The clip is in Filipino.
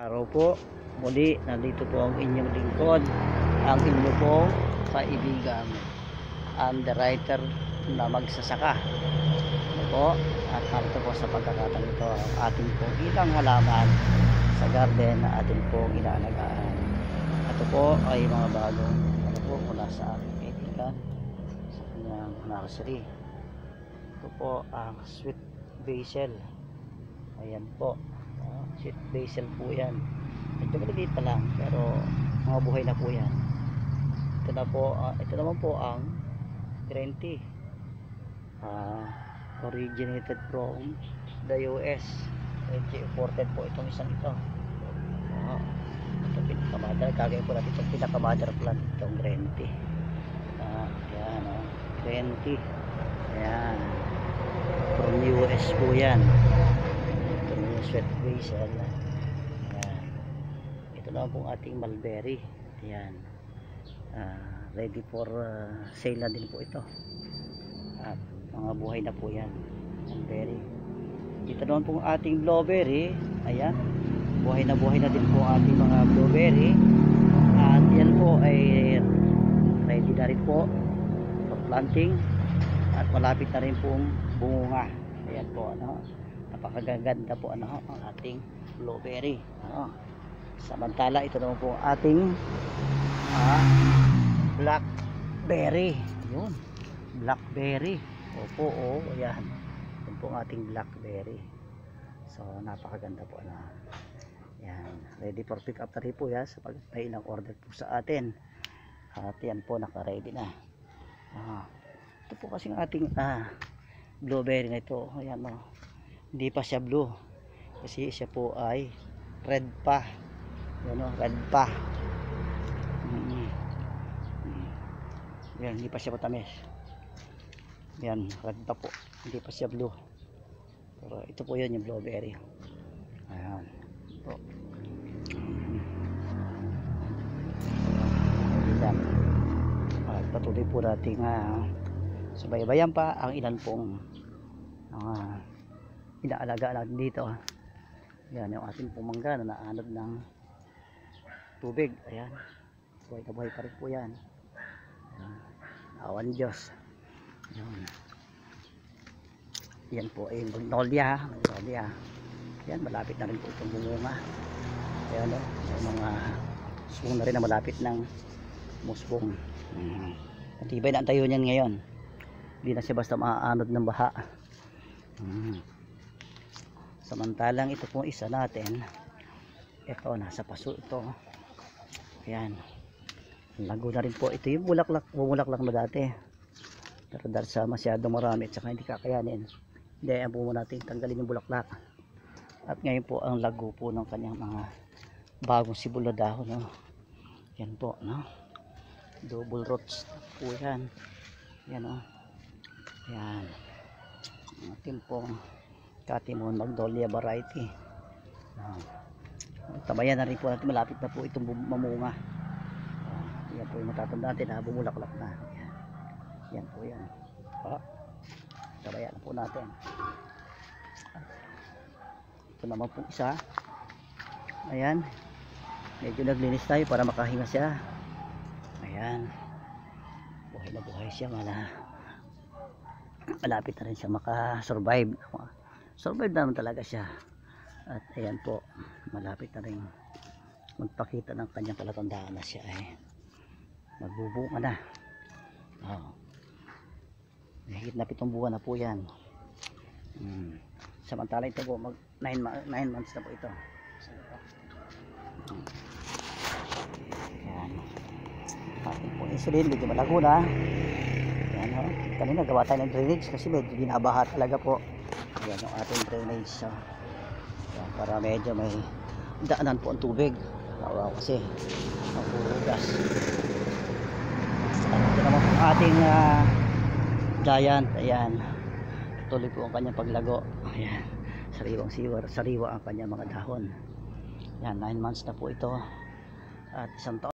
Araw po, muli nandito po ang inyong lingkod, ang inyo pong kaibigan, underwriter na magsasaka. Ano po, at narito po sa pagkakataon ito ang ating pong ilang halaman sa garden na ating pong inaalagaan. Ito po ay mga bagong ano po mula sa aking kaibigan sa kanyang nursery. Ito po ang sweet basil. Ayan po. Sweet basil po yan. Medyo maliliit pa lang pero mga buhay na po yan. Ito na po, ah, ito naman po ang 20. Ah, originated from the US. Medyo imported po itong isang ito. Ah, ito pinakamother. Kagaya po natin itong pinakamother plant itong 20. Ah, yan oh. 20. Ayan. From US po yan. Sweet basil. Ayan. Ito naman pong ating mulberry. Ayan. Ah, ready for ah, sale na din po ito. At mga buhay na po yan. Mulberry. Ito naman pong ating blueberry. Ayan. Buhay na buhay na din po ating mga blueberry. At yan po ay ready na rin po for planting. At malapit na rin pong bunga. Ayan po ano napakaganda po ano ang ating blueberry. Ano. samantala ito naman po ang ating ah, blackberry. Yun blackberry. Opo o ayan. Yun po ang ating blackberry. So napakaganda po ano. Yan ready for pick up na po yan sapagkat may ilang order po sa atin. At yan po naka ready na. Ah, ito po kasing ating ah, blueberry na ito. Ayan o hindi pa siya blue. Kasi siya po ay red pa. Yan o red pa. Mm. Yan hindi pa siya matamis. Yan red pa po. Hindi pa siya blue. Pero ito po yun yung blueberry. Ayan. Po yan at patuloy po natin uh, subaybayan pa ang ilan pong uh, inaalaga natin dito yan yung ating pumangga na naanod ng tubig. Ayan. Buhay na buhay pa rin po yan. Awan Diyos. Yan yan po ay magnolia magnolia. Yan malapit na rin po itong bumunga ayan o may mga musbong na rin na malapit ng musbong. Mm. matibay na ang tayo niyan ngayon. Hindi na siya basta maaanod ng baha. Mm. Samantalang ito pong isa natin ito nasa paso ito. Ayan. Lago na rin po. Ito yung bulaklak bumulaklak na dati. Pero dahil sa masyadong marami at saka hindi kakayanin hindi ayan po natin tanggalin yung bulaklak. At ngayon po ang lago po ng kanyang mga bagong sibula dahon no? yan po no? Double roots po yan. Yan o yan ang ating pong Katimon Magnolia variety. Uh, tabayan na rin po natin malapit na po itong mamunga. Uh, yan po yung matatanda natin na bumulaklak na. Yan, yan po yan. Uh, tabayan po natin. Ito naman po isa. Ayan. Medyo naglinis tayo para makahinga siya. Ayan. Buhay na buhay siya mala malapit na rin siya makasurvive survive naman talaga siya. At ayan po malapit na rin magpakita ng kanyang palatandaan na siya ay magbubunga na. Oh. higit na pitong buwan na po yan. Hmm. samantala ito po mag 9 months na po ito. Hmm. yan ating po insulin medyo malago na yan o kanina gawa tayo ng drainage kasi medyo binabaha talaga po yan yung ating drainage so, yan, para medyo may daanan po ang tubig. Kawawa kasi mapurugas ito naman po ang ating ah, giant. Ayan. Tuloy po ang kanyang paglago. Ayan. Sariwang siwar sariwa ang kanyang mga dahon. Yan 9 months na po ito. At isang taon